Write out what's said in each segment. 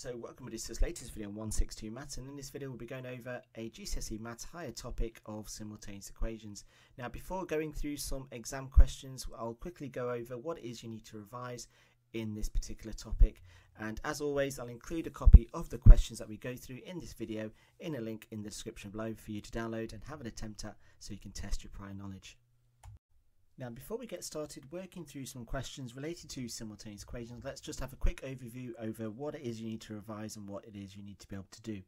So welcome to this latest video on 162 Maths and in this video we'll be going over a GCSE Maths higher topic of simultaneous equations. Now before going through some exam questions I'll quickly go over what it is you need to revise in this particular topic and as always I'll include a copy of the questions that we go through in this video in a link in the description below for you to download and have an attempt at so you can test your prior knowledge. Now before we get started working through some questions related to simultaneous equations, let's just have a quick overview over what it is you need to revise and what it is you need to be able to do.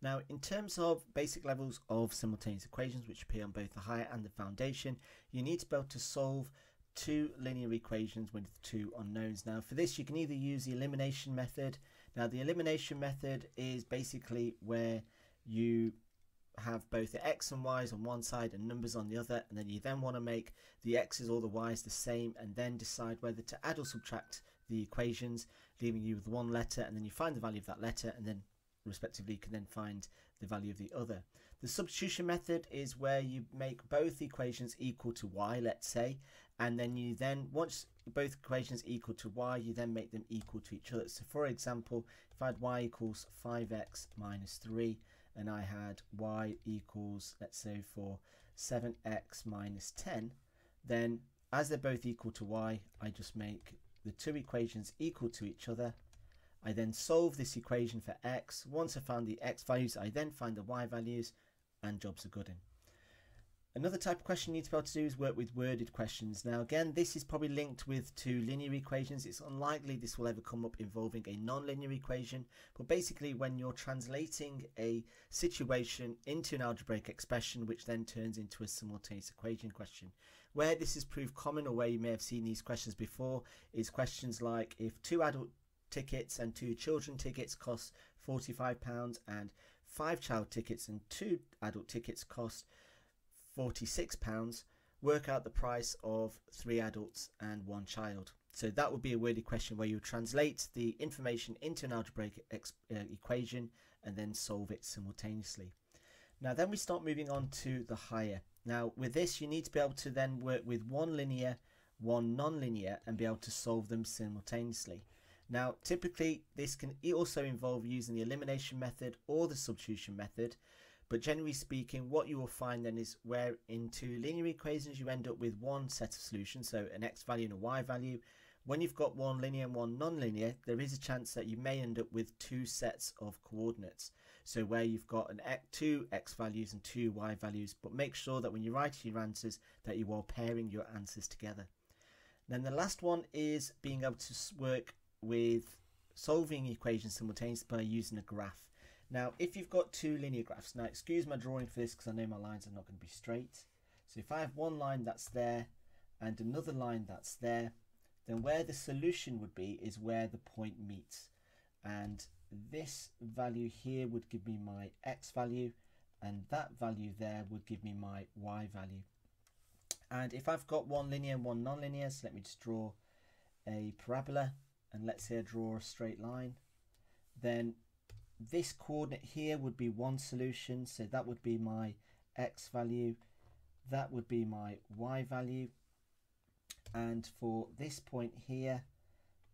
Now in terms of basic levels of simultaneous equations which appear on both the higher and the foundation, you need to be able to solve two linear equations with two unknowns. Now for this you can either use the elimination method. Now the elimination method is basically where you have both the x and y's on one side and numbers on the other and then you then want to make the x's or the y's the same and then decide whether to add or subtract the equations leaving you with one letter and then you find the value of that letter and then respectively you can then find the value of the other. The substitution method is where you make both equations equal to y let's say and then you then once both equations equal to y you then make them equal to each other. So for example if I had y equals 5x minus 3 and I had y equals, let's say for 7x minus 10, then as they're both equal to y, I just make the two equations equal to each other. I then solve this equation for x. Once I found the x values, I then find the y values and jobs are good in. Another type of question you need to be able to do is work with worded questions. Now again, this is probably linked with two linear equations. It's unlikely this will ever come up involving a non-linear equation, but basically when you're translating a situation into an algebraic expression which then turns into a simultaneous equation question. Where this is proved common or where you may have seen these questions before is questions like if two adult tickets and two children tickets cost £45 and five child tickets and two adult tickets cost £46, work out the price of three adults and one child. So that would be a wordy question where you translate the information into an algebraic uh, equation and then solve it simultaneously. Now then we start moving on to the higher. Now with this you need to be able to then work with one linear, one non-linear and be able to solve them simultaneously. Now typically this can also involve using the elimination method or the substitution method but generally speaking, what you will find then is where into linear equations you end up with one set of solutions, so an x value and a y value. When you've got one linear and one non-linear, there is a chance that you may end up with two sets of coordinates. So where you've got an x, two x values and two y values, but make sure that when you write your answers that you are pairing your answers together. Then the last one is being able to work with solving equations simultaneously by using a graph. Now, if you've got two linear graphs, now excuse my drawing for this because I know my lines are not going to be straight. So if I have one line that's there and another line that's there, then where the solution would be is where the point meets. And this value here would give me my x value and that value there would give me my y value. And if I've got one linear and one non-linear, so let me just draw a parabola and let's say I draw a straight line, then this coordinate here would be one solution so that would be my x value that would be my y value and for this point here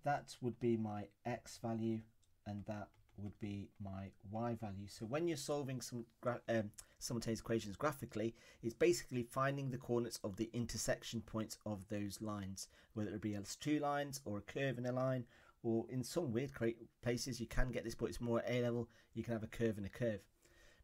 that would be my x value and that would be my y value. So when you're solving some um, simultaneous equations graphically it's basically finding the coordinates of the intersection points of those lines whether it be two lines or a curve in a line or in some weird places you can get this but it's more at A level you can have a curve and a curve.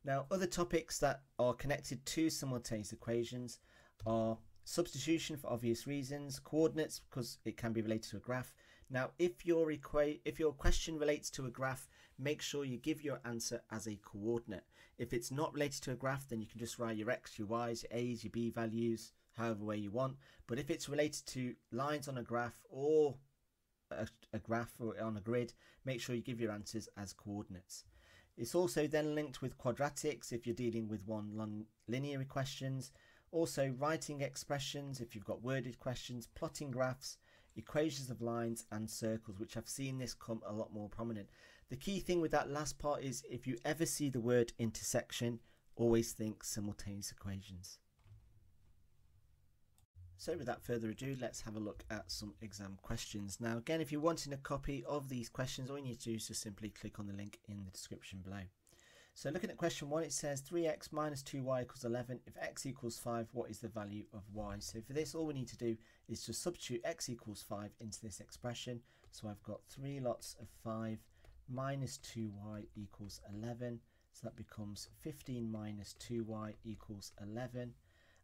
Now other topics that are connected to simultaneous equations are substitution for obvious reasons coordinates because it can be related to a graph. Now if your equa if your question relates to a graph make sure you give your answer as a coordinate. If it's not related to a graph then you can just write your x your y's your a's your b values however way you want. But if it's related to lines on a graph or a, a graph or on a grid, make sure you give your answers as coordinates. It's also then linked with quadratics if you're dealing with one linear questions. Also writing expressions if you've got worded questions, plotting graphs, equations of lines and circles, which I've seen this come a lot more prominent. The key thing with that last part is if you ever see the word intersection, always think simultaneous equations. So without further ado, let's have a look at some exam questions. Now again, if you're wanting a copy of these questions, all you need to do is just simply click on the link in the description below. So looking at question one, it says 3x minus 2y equals 11. If x equals 5, what is the value of y? So for this, all we need to do is to substitute x equals 5 into this expression. So I've got 3 lots of 5 minus 2y equals 11. So that becomes 15 minus 2y equals 11.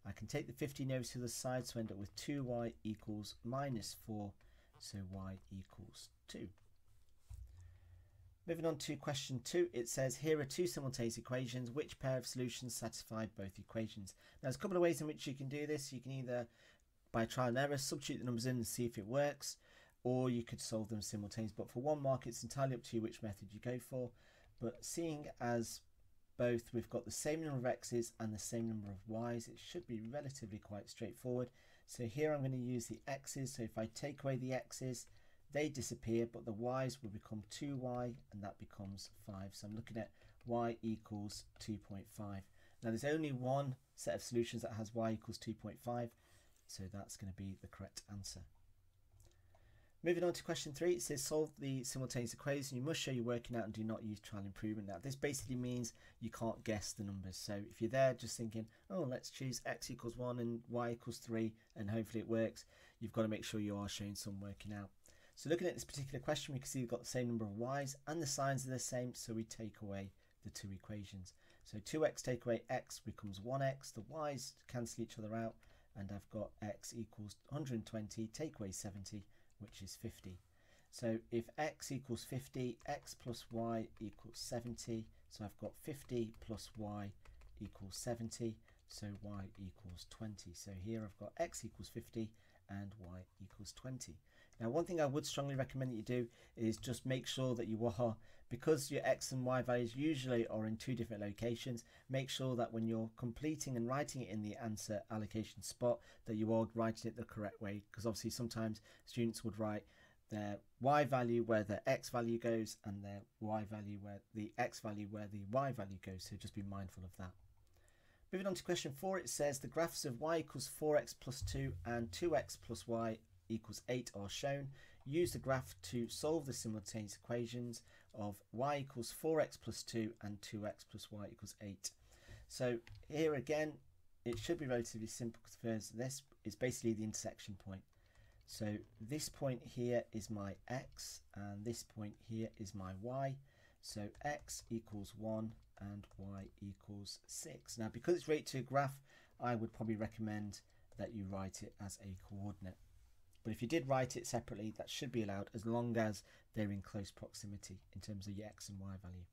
I can take the 15 over to the side, so end up with 2y equals minus 4, so y equals 2. Moving on to question 2, it says here are two simultaneous equations. Which pair of solutions satisfy both equations? Now there's a couple of ways in which you can do this. You can either, by trial and error, substitute the numbers in and see if it works, or you could solve them simultaneously. But for one mark, it's entirely up to you which method you go for. But seeing as both we've got the same number of x's and the same number of y's, it should be relatively quite straightforward. So here I'm going to use the x's. So if I take away the x's, they disappear, but the y's will become 2y and that becomes 5. So I'm looking at y equals 2.5. Now there's only one set of solutions that has y equals 2.5, so that's going to be the correct answer. Moving on to question three, it says solve the simultaneous equation. You must show you're working out and do not use trial improvement. Now, this basically means you can't guess the numbers. So if you're there just thinking, oh, let's choose x equals 1 and y equals 3, and hopefully it works, you've got to make sure you are showing some working out. So looking at this particular question, we can see we've got the same number of y's and the signs are the same, so we take away the two equations. So 2x take away x becomes 1x, the y's cancel each other out, and I've got x equals 120, take away 70, which is 50. So if x equals 50, x plus y equals 70, so I've got 50 plus y equals 70, so y equals 20. So here I've got x equals 50 and y equals 20. Now one thing I would strongly recommend that you do is just make sure that you are, because your x and y values usually are in two different locations, make sure that when you're completing and writing it in the answer allocation spot that you are writing it the correct way because obviously sometimes students would write their y value where their x value goes and their y value where the x value where the y value goes so just be mindful of that. Moving on to question 4 it says the graphs of y equals 4x plus 2 and 2x plus y equals 8 are shown. Use the graph to solve the simultaneous equations of y equals 4x plus 2 and 2x plus y equals 8. So here again, it should be relatively simple because this is basically the intersection point. So this point here is my x and this point here is my y. So x equals 1 and y equals 6. Now because it's related to a graph, I would probably recommend that you write it as a coordinate. But if you did write it separately, that should be allowed as long as they're in close proximity in terms of your x and y value.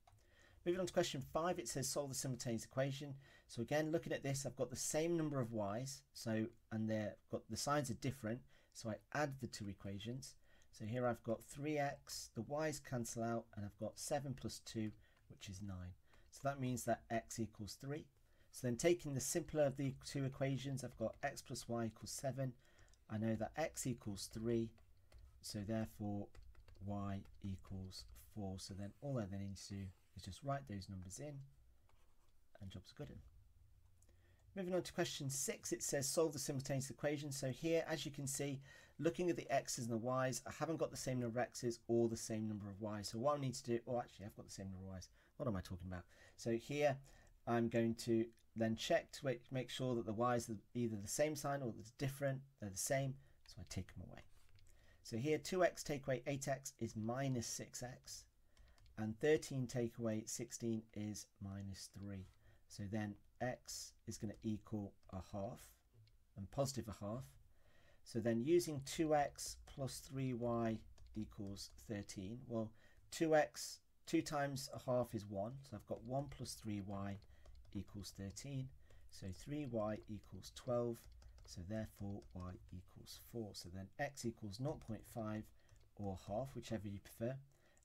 Moving on to question five, it says solve the simultaneous equation. So again, looking at this, I've got the same number of y's, so and they're got the signs are different, so I add the two equations. So here I've got 3x, the y's cancel out, and I've got 7 plus 2, which is 9. So that means that x equals 3. So then taking the simpler of the two equations, I've got x plus y equals 7, I know that x equals 3, so therefore y equals 4. So then all I then need to do is just write those numbers in, and job's good. In. Moving on to question 6, it says solve the simultaneous equation. So here, as you can see, looking at the x's and the y's, I haven't got the same number of x's or the same number of y's. So what I need to do, oh actually I've got the same number of y's. What am I talking about? So here I'm going to then check to make sure that the y's are either the same sign or it's different, they're the same, so I take them away. So here 2x take away 8x is minus 6x and 13 take away 16 is minus 3. So then x is going to equal a half and positive a half. So then using 2x plus 3y equals 13, well 2x, 2 times a half is 1, so I've got 1 plus 3y equals 13. So 3y equals 12. So therefore y equals 4. So then x equals 0.5 or half, whichever you prefer,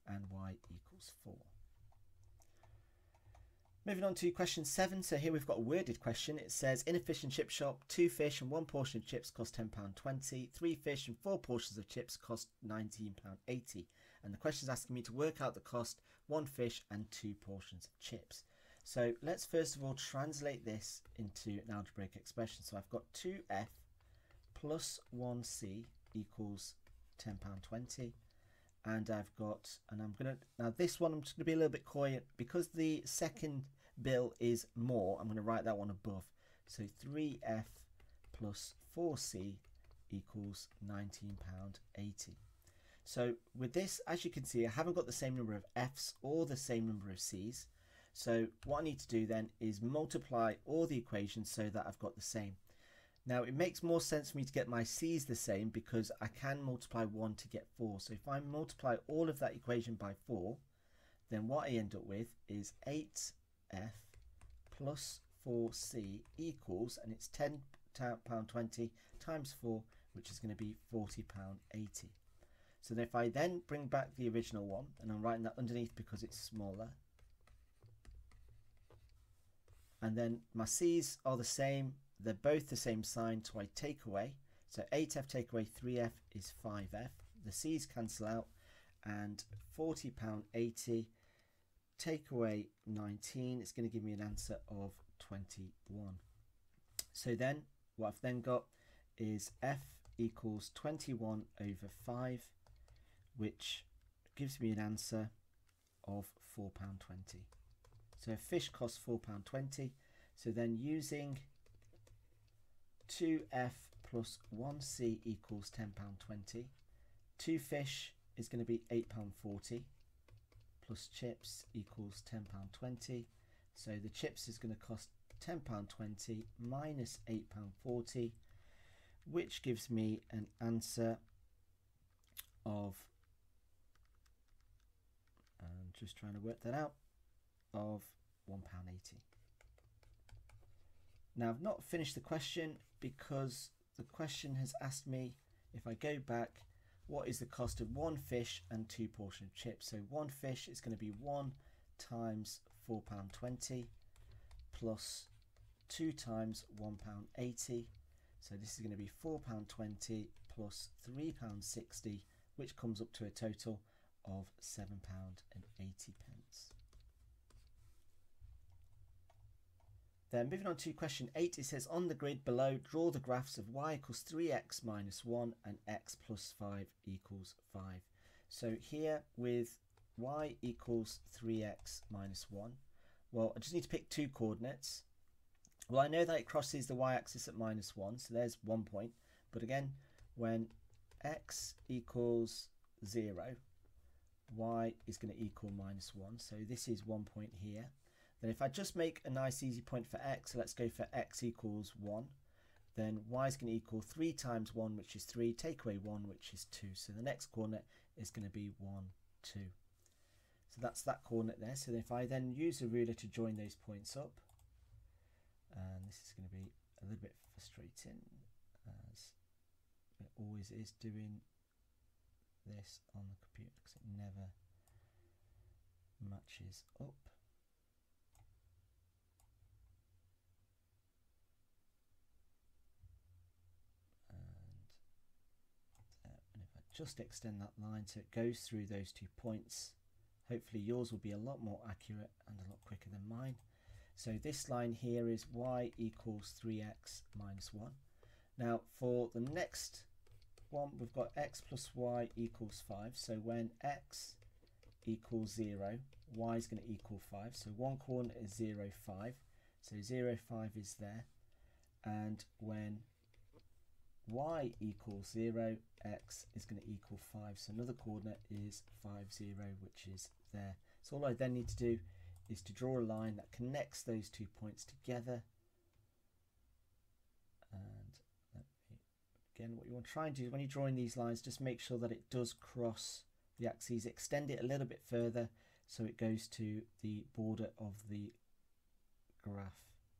and y equals 4. Moving on to question 7. So here we've got a worded question. It says, in a fish and chip shop, two fish and one portion of chips cost £10.20. Three fish and four portions of chips cost £19.80. And the question is asking me to work out the cost, one fish and two portions of chips. So let's first of all translate this into an algebraic expression. So I've got 2f plus 1c equals £10.20 and I've got and I'm gonna now this one I'm just gonna be a little bit coy because the second bill is more I'm gonna write that one above. So 3f plus 4c equals £19.80 so with this as you can see I haven't got the same number of f's or the same number of c's so what I need to do then is multiply all the equations so that I've got the same now it makes more sense for me to get my c's the same because I can multiply 1 to get 4. So if I multiply all of that equation by 4, then what I end up with is 8f plus 4c equals, and it's £10.20 times 4, which is going to be £40.80. So if I then bring back the original one, and I'm writing that underneath because it's smaller, and then my c's are the same they're both the same sign, so I take away. So 8f take away 3f is 5f. The c's cancel out and £40.80 take away 19 it's going to give me an answer of 21 so then what I've then got is f equals 21 over 5 which gives me an answer of £4.20 so fish costs £4.20 so then using 2f plus 1c equals £10.20. Two fish is going to be £8.40 plus chips equals £10.20. So the chips is going to cost £10.20 minus £8.40 which gives me an answer of I'm just trying to work that out of £1.80. Now I've not finished the question because the question has asked me if I go back what is the cost of one fish and two portion of chips? So one fish is going to be 1 times £4.20 plus 2 times £1.80 so this is going to be £4.20 plus £3.60 which comes up to a total of £7.80 Then moving on to question 8, it says on the grid below, draw the graphs of y equals 3x minus 1 and x plus 5 equals 5. So here with y equals 3x minus 1, well, I just need to pick two coordinates. Well, I know that it crosses the y-axis at minus 1, so there's one point. But again, when x equals 0, y is going to equal minus 1. So this is one point here. Then if I just make a nice easy point for x, so let's go for x equals 1, then y is going to equal 3 times 1, which is 3, take away 1, which is 2. So the next coordinate is going to be 1, 2. So that's that coordinate there. So if I then use a ruler to join those points up, and this is going to be a little bit frustrating, as it always is doing this on the computer because it never matches up. Just extend that line so it goes through those two points. Hopefully yours will be a lot more accurate and a lot quicker than mine. So this line here is y equals 3x minus 1. Now for the next one we've got x plus y equals 5. So when x equals 0, y is going to equal 5. So one coordinate is 0, 5. So 0, 5 is there. And when y equals 0, x is going to equal 5. So another coordinate is 5, 0, which is there. So all I then need to do is to draw a line that connects those two points together. And again, what you want to try and do when you're drawing these lines, just make sure that it does cross the axes. Extend it a little bit further so it goes to the border of the graph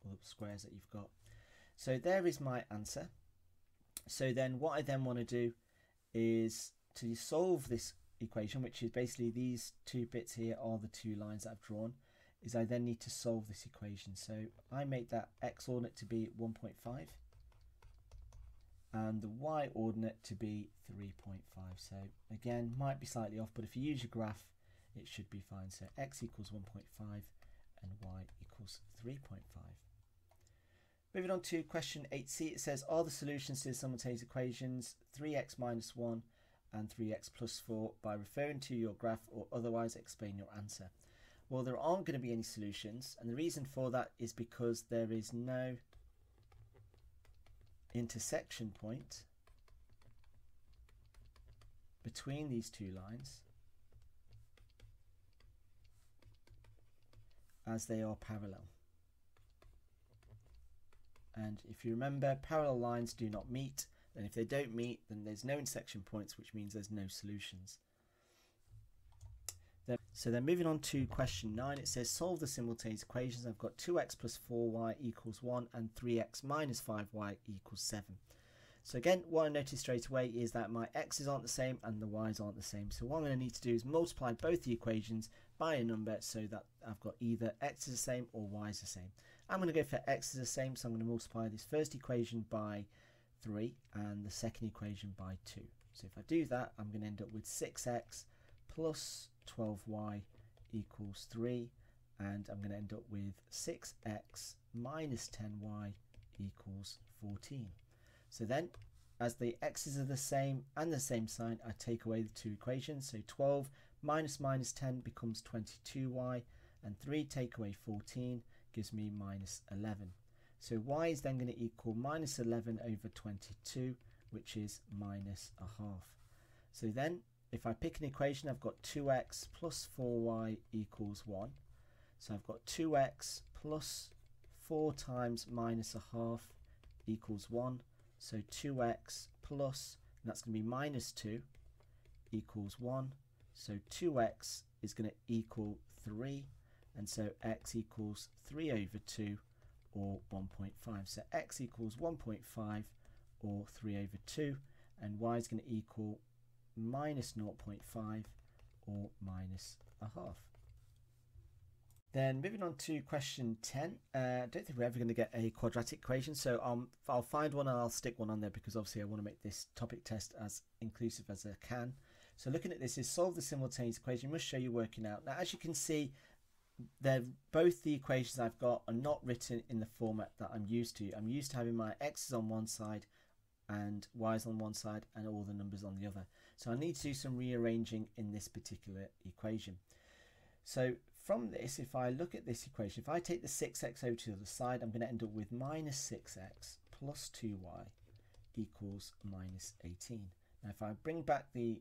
or the squares that you've got. So there is my answer. So then what I then want to do is to solve this equation, which is basically these two bits here are the two lines that I've drawn, is I then need to solve this equation. So I make that x ordinate to be 1.5 and the y ordinate to be 3.5. So again, might be slightly off, but if you use your graph, it should be fine. So x equals 1.5 and y equals 3.5. Moving on to question 8c, it says, are the solutions to the simultaneous equations 3x minus 1 and 3x plus 4 by referring to your graph or otherwise explain your answer? Well, there aren't going to be any solutions, and the reason for that is because there is no intersection point between these two lines as they are parallel. And if you remember, parallel lines do not meet, and if they don't meet, then there's no intersection points, which means there's no solutions. So then moving on to question 9, it says solve the simultaneous equations. I've got 2x plus 4y equals 1 and 3x minus 5y equals 7. So again, what I notice straight away is that my x's aren't the same and the y's aren't the same. So what I'm going to need to do is multiply both the equations by a number so that I've got either x is the same or y is the same. I'm going to go for x is the same, so I'm going to multiply this first equation by 3 and the second equation by 2. So if I do that, I'm going to end up with 6x plus 12y equals 3 and I'm going to end up with 6x minus 10y equals 14. So then as the x's are the same and the same sign I take away the two equations so 12 minus minus 10 becomes 22y and 3 take away 14 gives me minus 11. So y is then going to equal minus 11 over 22 which is minus a half. So then if I pick an equation, I've got 2x plus 4y equals 1. So I've got 2x plus 4 times minus a half equals 1. So 2x plus, that's going to be minus 2, equals 1. So 2x is going to equal 3. And so x equals 3 over 2 or 1.5. So x equals 1.5 or 3 over 2. And y is going to equal minus 0.5 or minus a half. Then moving on to question 10, uh, I don't think we're ever going to get a quadratic equation, so um, I'll find one and I'll stick one on there because obviously I want to make this topic test as inclusive as I can. So looking at this is solve the simultaneous equation, must show you working out. Now as you can see, they're both the equations I've got are not written in the format that I'm used to. I'm used to having my x's on one side and y's on one side and all the numbers on the other. So I need to do some rearranging in this particular equation. So from this, if I look at this equation, if I take the 6x over to the other side, I'm going to end up with minus 6x plus 2y equals minus 18. Now if I bring back the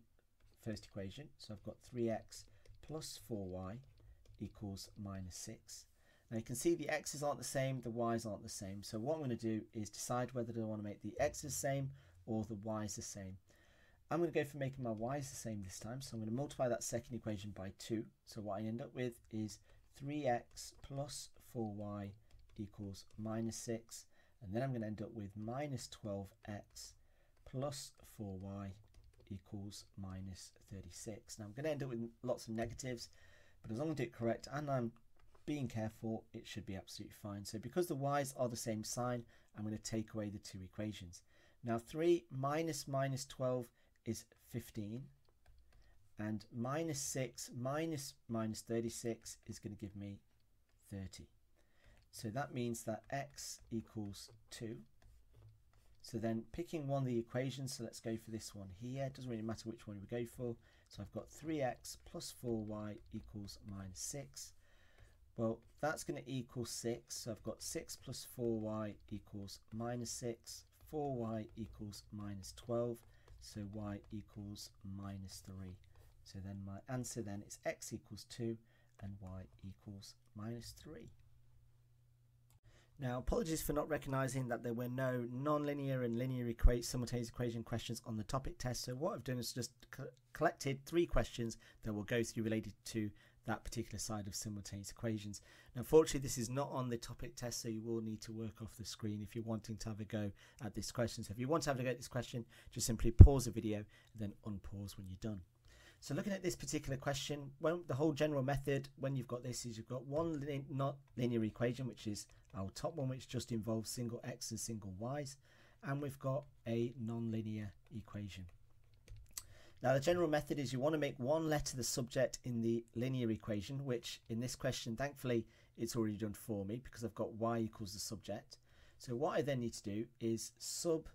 first equation, so I've got 3x plus 4y equals minus 6. Now you can see the x's aren't the same, the y's aren't the same. So what I'm going to do is decide whether I want to make the x's the same or the y's the same. I'm going to go for making my y's the same this time. So I'm going to multiply that second equation by 2. So what I end up with is 3x plus 4y equals minus 6. And then I'm going to end up with minus 12x plus 4y equals minus 36. Now I'm going to end up with lots of negatives, but as long as I do it correct and I'm being careful, it should be absolutely fine. So because the y's are the same sign, I'm going to take away the two equations. Now 3 minus minus 12 is 15 and minus 6 minus minus 36 is going to give me 30. So that means that x equals 2. So then picking one of the equations, so let's go for this one here, it doesn't really matter which one we go for. So I've got 3x plus 4y equals minus 6. Well, that's going to equal 6. So I've got 6 plus 4y equals minus 6. 4y equals minus 12 so y equals minus 3. So then my answer then is x equals 2 and y equals minus 3. Now, apologies for not recognizing that there were no non-linear and linear equa simultaneous equation questions on the topic test. So what I've done is just collected three questions that we'll go through related to that particular side of simultaneous equations. Now, unfortunately, this is not on the topic test, so you will need to work off the screen if you're wanting to have a go at this question. So if you want to have a go at this question, just simply pause the video and then unpause when you're done. So looking at this particular question, when the whole general method, when you've got this, is you've got one not linear equation, which is our top one, which just involves single x and single y's, and we've got a non-linear equation. Now the general method is you want to make one letter the subject in the linear equation, which in this question, thankfully, it's already done for me because I've got y equals the subject. So what I then need to do is sub,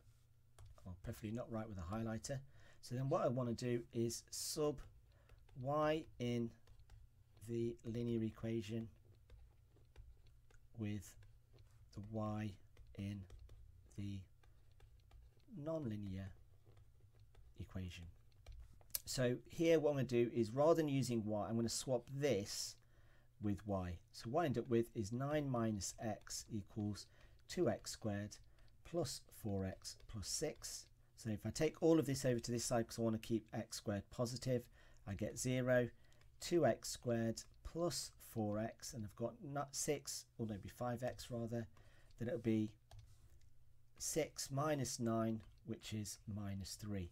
well, preferably not right with a highlighter. So then what I want to do is sub y in the linear equation with the y in the nonlinear equation. So here what I'm going to do is rather than using y, I'm going to swap this with y. So what I end up with is 9 minus x equals 2x squared plus 4x plus 6. So if I take all of this over to this side because I want to keep x squared positive, I get 0, 2x squared plus 4x, and I've got not 6, or maybe 5x rather, then it'll be 6 minus 9, which is minus 3.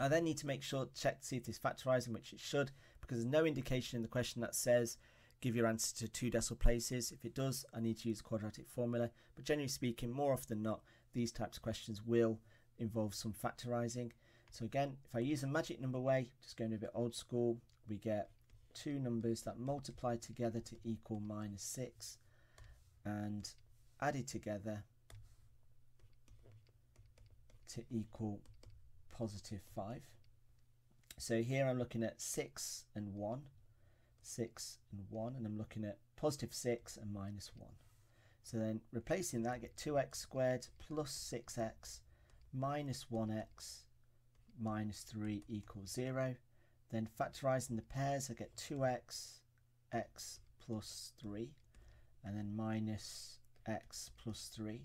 I then need to make sure, check to see if this factorising, which it should, because there's no indication in the question that says give your answer to two decimal places. If it does, I need to use quadratic formula. But generally speaking, more often than not, these types of questions will involve some factorising. So again, if I use a magic number way, just going a bit old school, we get two numbers that multiply together to equal minus 6 and added together to equal positive 5. So here I'm looking at 6 and 1, 6 and 1, and I'm looking at positive 6 and minus 1. So then replacing that, I get 2x squared plus 6x minus 1x minus 3 equals 0. Then factorising the pairs, I get 2x, x plus 3, and then minus x plus 3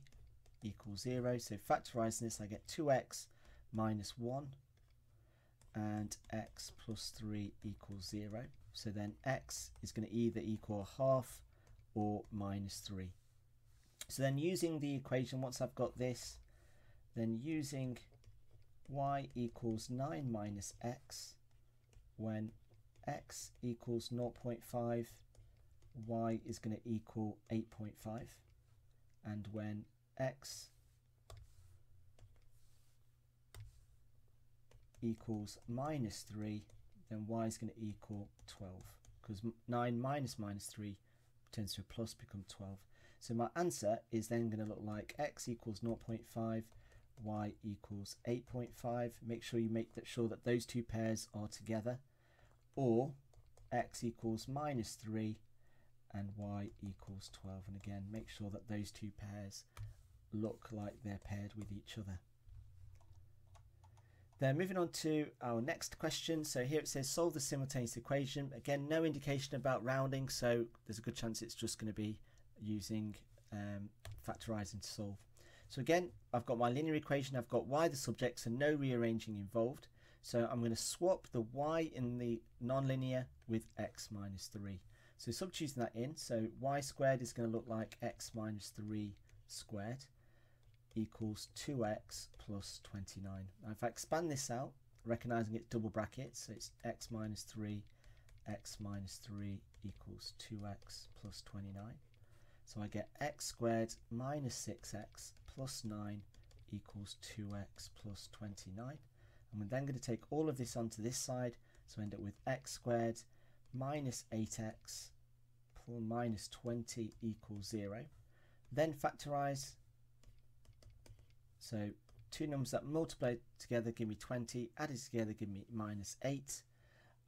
equals 0. So factorising this, I get 2x minus 1 and x plus 3 equals 0. So then x is going to either equal half or minus 3. So then using the equation, once I've got this, then using y equals 9 minus x, when x equals 0.5, y is going to equal 8.5. And when x equals minus 3, then y is going to equal 12 because 9 minus minus 3 turns to a plus become 12. So my answer is then going to look like x equals 0.5, y equals 8.5. Make sure you make that sure that those two pairs are together. Or x equals minus 3 and y equals 12. And again, make sure that those two pairs look like they're paired with each other. Then moving on to our next question. So here it says solve the simultaneous equation. Again, no indication about rounding, so there's a good chance it's just going to be using um, factorising to solve. So again, I've got my linear equation, I've got y the subject, so no rearranging involved. So I'm going to swap the y in the nonlinear with x minus 3. So substituting that in, so y squared is going to look like x minus 3 squared equals 2x plus 29. Now if I expand this out, recognizing it's double brackets, so it's x minus 3, x minus 3 equals 2x plus 29. So I get x squared minus 6x plus 9 equals 2x plus 29. And we're then going to take all of this onto this side, so end up with x squared minus 8x minus 20 equals 0. Then factorise so two numbers that multiply together give me 20, added together give me minus 8.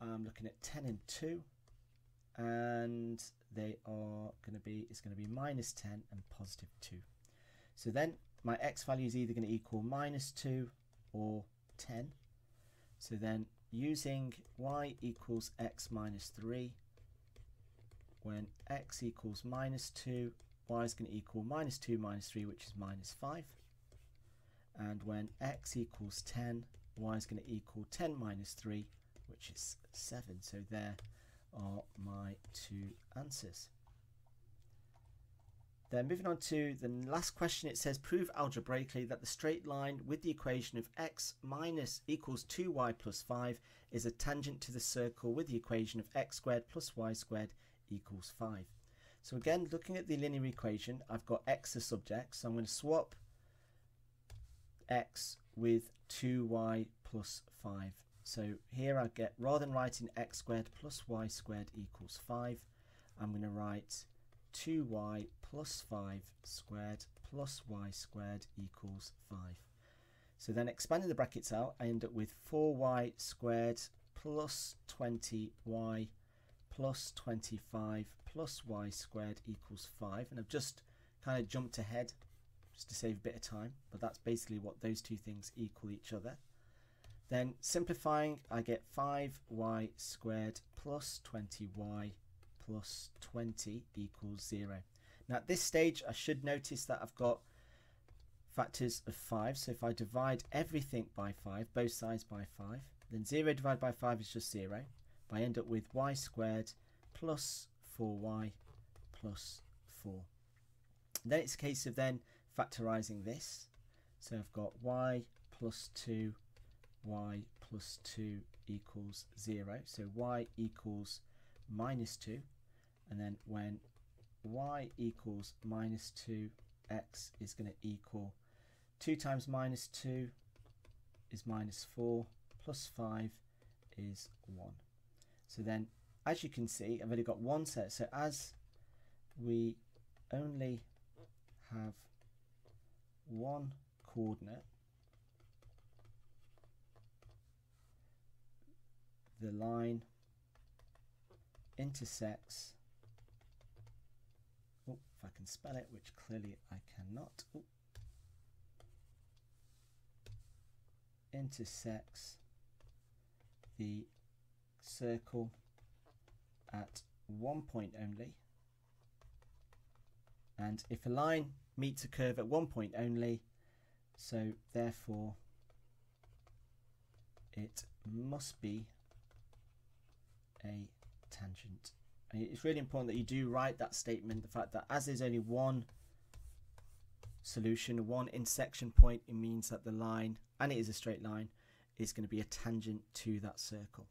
I'm looking at 10 and 2 and they are going to be, it's going to be minus 10 and positive 2. So then my x value is either going to equal minus 2 or 10. So then using y equals x minus 3, when x equals minus 2, y is going to equal minus 2 minus 3, which is minus 5 and when x equals 10 y is going to equal 10 minus 3 which is 7 so there are my two answers then moving on to the last question it says prove algebraically that the straight line with the equation of x minus equals 2y plus 5 is a tangent to the circle with the equation of x squared plus y squared equals 5 so again looking at the linear equation I've got x as subject so I'm going to swap x with 2y plus 5. So here I get, rather than writing x squared plus y squared equals 5, I'm going to write 2y plus 5 squared plus y squared equals 5. So then expanding the brackets out, I end up with 4y squared plus 20y plus 25 plus y squared equals 5. And I've just kind of jumped ahead just to save a bit of time, but that's basically what those two things equal each other. Then simplifying, I get 5y squared plus 20y plus 20 equals 0. Now at this stage, I should notice that I've got factors of 5. So if I divide everything by 5, both sides by 5, then 0 divided by 5 is just 0. I end up with y squared plus 4y plus 4. then it's a case of then factorising this. So I've got y plus 2, y plus 2 equals 0. So y equals minus 2. And then when y equals minus 2, x is going to equal 2 times minus 2 is minus 4, plus 5 is 1. So then, as you can see, I've only got one set. So as we only have one coordinate, the line intersects I can spell it, which clearly I cannot. Oh. intersects the circle at one point only and if a line meets a curve at one point only so therefore it must be a tangent it's really important that you do write that statement the fact that as there's only one solution one intersection point it means that the line and it is a straight line is going to be a tangent to that circle